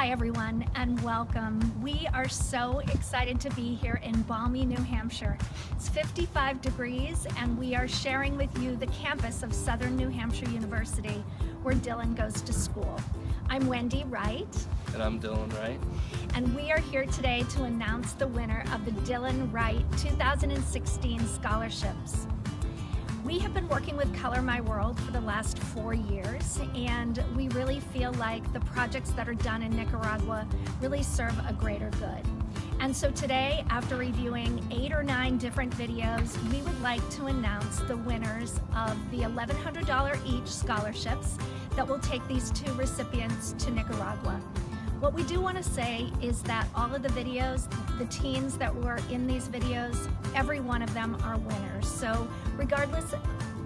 Hi everyone and welcome. We are so excited to be here in balmy New Hampshire. It's 55 degrees and we are sharing with you the campus of Southern New Hampshire University where Dillon goes to school. I'm Wendy Wright. And I'm Dillon Wright. And we are here today to announce the winner of the Dillon Wright 2016 scholarships. We have been working with Color My World for the last four years, and we really feel like the projects that are done in Nicaragua really serve a greater good. And so today, after reviewing eight or nine different videos, we would like to announce the winners of the $1,100 each scholarships that will take these two recipients to Nicaragua. What we do want to say is that all of the videos, the teens that were in these videos, every one of them are winners. So regardless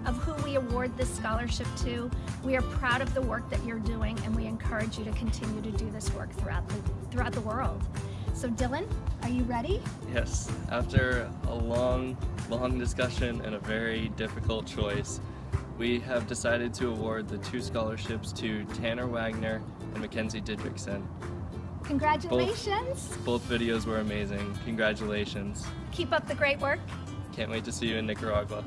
of who we award this scholarship to, we are proud of the work that you're doing and we encourage you to continue to do this work throughout the, throughout the world. So Dillon, are you ready? Yes. After a long, long discussion and a very difficult choice, we have decided to award the two scholarships to Tanner Wagner and Mackenzie Didrikson. Congratulations. Both, both videos were amazing. Congratulations. Keep up the great work. Can't wait to see you in Nicaragua.